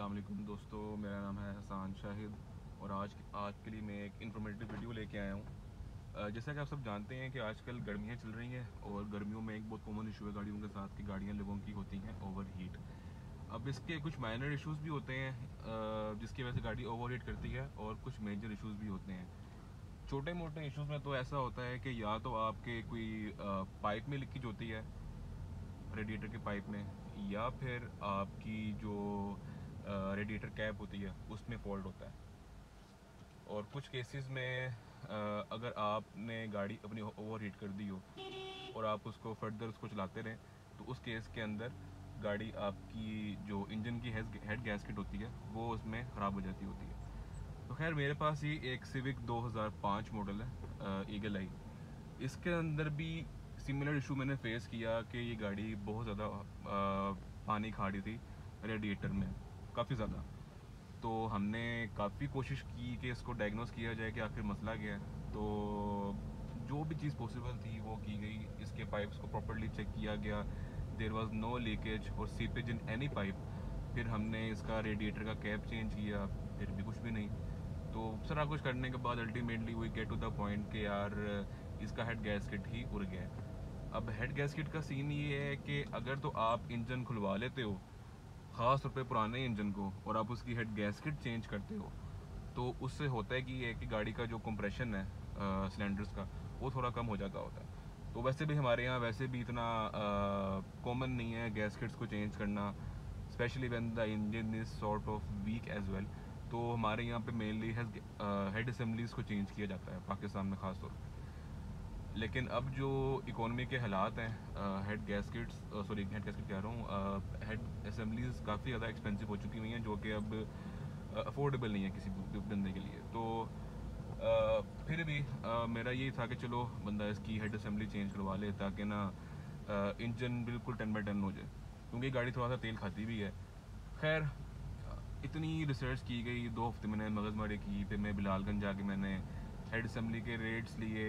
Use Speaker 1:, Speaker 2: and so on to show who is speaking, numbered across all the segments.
Speaker 1: वालेकुम दोस्तों, मेरा नाम है हसान शाहिद और आज आज के लिए मैं एक इन्फॉर्मेटिव वीडियो लेके आया हूँ। जैसा कि आप सब जानते हैं कि आजकल गर्मियाँ चल रही हैं और गर्मियों में एक बहुत कॉमन इशू है गाड़ियों के साथ कि गाड़ियाँ लोगों की होती हैं ओवर हीट अब इसके कुछ माइनर इश्यूज़ भी होते हैं जिसकी वजह से गाड़ी ओवर हीट करती है और कुछ मेजर इशूज़ भी होते हैं। छोटे मोटे इशूज़ में तो ऐसा होता है कि या तो आपके कोई पाइप में लीकेज होती है रेडिएटर के पाइप में, या फिर आपकी जो रेडिएटर कैप होती है उसमें फॉल्ट होता है। और कुछ केसेस में आ, अगर आपने गाड़ी अपनी ओवर हीट कर दी हो और आप उसको फर्दर उसको चलाते रहें तो उस केस के अंदर गाड़ी आपकी जो इंजन की हेड गैसकेट होती है वो उसमें ख़राब हो जाती होती है। तो खैर मेरे पास ही एक सिविक 2005 मॉडल है ईगल आई। इसके अंदर भी सिमिलर इशू मैंने फेस किया कि ये गाड़ी बहुत ज़्यादा पानी खा रही थी रेडिएटर में। काफ़ी ज़्यादा। तो हमने काफ़ी कोशिश की कि इसको डायग्नोस किया जाए कि आखिर मसला क्या है। तो जो भी चीज़ पॉसिबल थी, वो की गई। इसके पाइप्स को प्रॉपरली चेक किया गया। देर वॉज़ नो लीकेज और सीपेज इन एनी पाइप फिर हमने इसका रेडिएटर का कैप चेंज किया। फिर भी कुछ भी नहीं। तो सारा कुछ करने के बाद ultimately we get to the point कि यार, इसका हेड गैसकेट ही उड़ गया अब हेड गैसकेट का सीन ये है कि अगर तो आप इंजन खुलवा लेते हो ख़ास तौर पे पुराने इंजन को और आप उसकी हेड गैसकेट चेंज करते हो तो उससे होता है कि ये कि गाड़ी का जो कंप्रेशन है सिलेंडर्स का, वो थोड़ा कम हो जाता होता है। तो वैसे भी हमारे यहाँ वैसे भी इतना कॉमन नहीं है गैसकेट्स को चेंज करना specially when the engine is sort of weak as well तो हमारे यहाँ पे मेनली हेड असेंबलीज को चेंज किया जाता है, पाकिस्तान में ख़ास तौर पर लेकिन अब जो इकोनॉमी के हालात हैं head gaskets sorry head gasket कह रहा हूँ हेड असम्बलीज काफ़ी ज़्यादा एक्सपेंसिव हो चुकी हुई हैं जो कि अब अफोर्डेबल नहीं है किसी बंदे के लिए। तो आ, फिर भी आ, मेरा यही था कि चलो बंदा इसकी हेड असम्बली चेंज करवा ले ताकि ना इंजन बिल्कुल टन बाई टन हो जाए क्योंकि गाड़ी थोड़ा सा तेल खाती भी है। खैर इतनी रिसर्च की गई दो हफ़्ते मैंने मगजमारी की फिर मैं बिलालगंज जाके मैंने हेड असम्बली के रेट्स लिए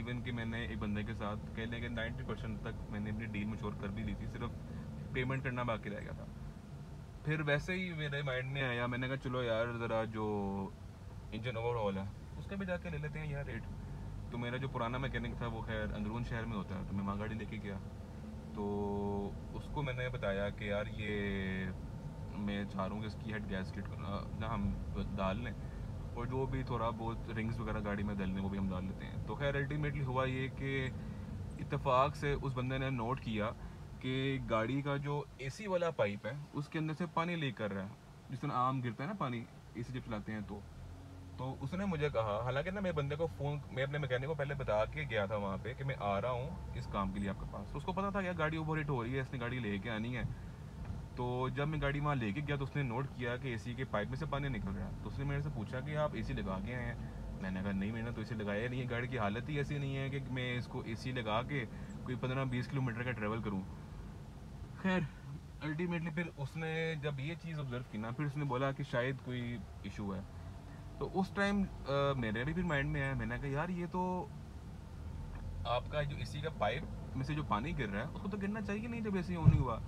Speaker 1: इवन कि मैंने एक बंदे के साथ कह लें कि नाइन्टी परसेंट तक मैंने अपनी डील मशोर कर भी ली थी, सिर्फ़ पेमेंट करना बाकी रह गया था। फिर वैसे ही मेरे माइंड में आया, मैंने कहा, चलो यार, ज़रा जो इंजन ओवरऑल है, उसके भी जाके ले लेते हैं यार रेट तो मेरा जो पुराना मैकेनिक था, वो खैर अंदरून शहर में होता है तो मैं वहाँ गाड़ी लेके गया। तो उसको मैंने बताया कि यार, ये मैं चाह रहा हूँ कि इसकी हेड गैस किट ना, हम डाल लें। और जो भी थोड़ा बहुत रिंग्स वगैरह गाड़ी में डालने, वो भी हम डाल लेते हैं। तो खैर अल्टीमेटली हुआ ये कि इतफाक़ से उस बंदे ने नोट किया कि गाड़ी का जो एसी वाला पाइप है, उसके अंदर से पानी लीक कर रहा है। जिस तरह आम गिरता है ना पानी एसी जब चलाते हैं तो। तो उसने मुझे कहा, हालाँकि ना मैं बंदे को फ़ोन मैं अपने मैकेनिक को पहले बता के गया था वहाँ पे कि मैं आ रहा हूँ इस काम के लिए आपके पास। तो उसको पता था यार गाड़ी ओवर हिट हो रही है, इसने गाड़ी लेके आनी है। तो जब मैं गाड़ी वहाँ लेके गया तो उसने नोट किया कि एसी के पाइप में से पानी निकल रहा है। तो उसने मेरे से पूछा कि आप एसी लगा के आए हैं? मैंने कहा, नहीं मैंने तो एसी लगाया नहीं है। गाड़ी की हालत ही ऐसी नहीं है कि मैं इसको एसी लगा के कोई पंद्रह बीस किलोमीटर का ट्रेवल करूँ। खैर अल्टीमेटली फिर उसने जब ये चीज़ ऑब्ज़र्व की ना, फिर उसने बोला कि शायद कोई इशू है। तो उस टाइम मेरे भी फिर माइंड में आया। मैंने कहा, यार, ये तो आपका जो एसी का पाइप में से जो पानी गिर रहा है, उसको तो गिरना चाहिए नहीं जब एसी ऑन हुआ।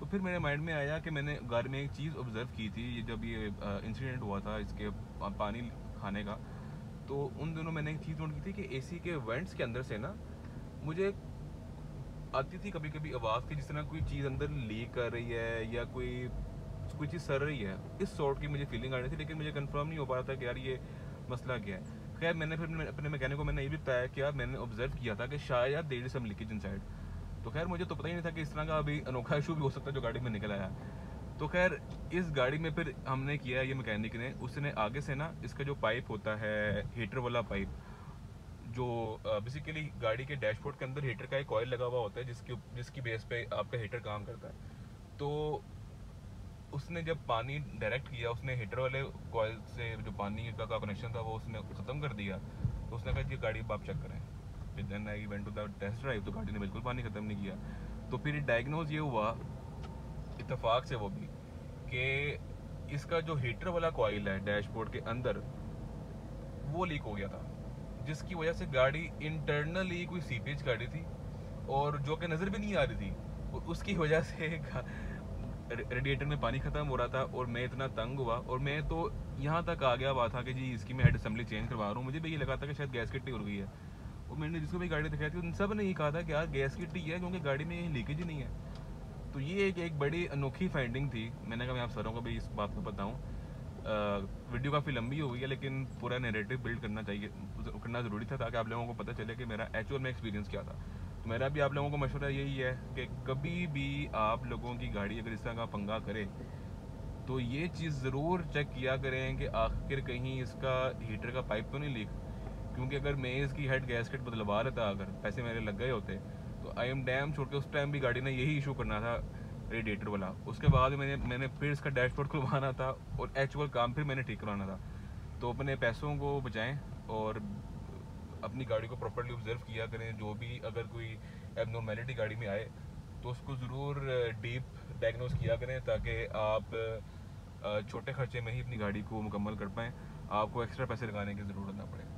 Speaker 1: तो फिर मेरे माइंड में आया कि मैंने घर में एक चीज़ ऑब्ज़र्व की थी, ये जब ये इंसिडेंट हुआ था इसके पानी खाने का तो उन दिनों मैंने एक चीज़ नोट की थी कि एसी के वेंट्स के अंदर से ना, मुझे आती थी कभी कभी आवाज़ की जिस तरह कोई चीज़ अंदर लीक कर रही है या कोई कोई चीज़ सर रही है, इस सॉर्ट की मुझे फीलिंग आ रही थी, लेकिन मुझे कंफर्म नहीं हो पा रहा था कि यार ये मसला क्या है। खैर, मैंने फिर अपने मैकेनिक को मैंने ये भी बताया कि यार मैंने ऑब्ज़र्व किया था कि शायद there is some leakage inside तो खैर मुझे तो पता ही नहीं था कि इस तरह का अभी अनोखा इशू भी हो सकता है जो गाड़ी में निकल आया। तो खैर, इस गाड़ी में फिर हमने किया ये मैकेनिक ने, उसने आगे से ना इसका जो पाइप होता है हीटर वाला पाइप जो बेसिकली गाड़ी के डैशबोर्ड के अंदर हीटर का एक ऑयल लगा हुआ होता है, जिसकी जिसकी बेस पे आपका हीटर काम करता है। तो उसने जब पानी डायरेक्ट किया, उसने हीटर वाले कॉयल से जो पानी का कनेक्शन था, वो उसने ख़त्म कर दिया। तो उसने कहा कि गाड़ी आप चेक करें। फिर then I went to the test drive तो गाड़ी ने बिल्कुल पानी ख़त्म नहीं किया। तो फिर डायग्नोज ये हुआ इतफाक से वो भी, कि इसका जो हीटर वाला कॉइल है डैशबोर्ड के अंदर, वो लीक हो गया था, जिसकी वजह से गाड़ी इंटरनली कोई सीपेज गाड़ी थी, और जो कि नज़र भी नहीं आ रही थी और उसकी वजह से रेडिएटर में पानी ख़त्म हो रहा था, और मैं इतना तंग हुआ, और मैं तो यहाँ तक आ गया हुआ था कि जी इसकी मैं हेड असम्बली चेंज करवा रहा हूँ, मुझे भी ये लगा था कि शायद गैस किट्टी हो गई है। और मैंने जिसको भी गाड़ी दिखाई थी, उन सबने ये कहा था कि यार गैस किट्टी है क्योंकि गाड़ी में लीकेज ही नहीं है। तो ये एक एक बड़ी अनोखी फाइंडिंग थी। मैंने कहा मैं आप सरों को भी इस बात को बताऊँ। वीडियो काफ़ी लंबी हो गई है, लेकिन पूरा नेरेटिव बिल्ड करना चाहिए, करना ज़रूरी था ताकि आप लोगों को पता चले कि मेरा एक्चुअल में एक्सपीरियंस क्या था। तो मेरा भी आप लोगों को मशवरा यही है कि कभी भी आप लोगों की गाड़ी अगर इस तरह का पंगा करे तो ये चीज़ ज़रूर चेक किया करें कि आखिर कहीं इसका हीटर का पाइप तो नहीं लीक क्योंकि अगर मैं इसकी हेड गैसकेट बदलवा लेता, अगर पैसे मेरे लग गए होते तो आई एम डैम छोड़ के उस टाइम भी गाड़ी ने यही इशू करना था रेडिएटर वाला। उसके बाद मैंने मैंने फिर इसका डैशबोर्ड खुलवाना था और एक्चुअल काम फिर मैंने ठीक करवाना था। तो अपने पैसों को बचाएँ और अपनी गाड़ी को प्रॉपरली ऑब्ज़र्व किया करें। जो भी अगर कोई एबनॉर्मेलिटी गाड़ी में आए तो उसको ज़रूर डीप डायग्नोस किया करें ताकि आप छोटे खर्चे में ही अपनी गाड़ी को मुकम्मल कर पाएँ। आपको एक्स्ट्रा पैसे लगाने की ज़रूरत ना पड़े।